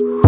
you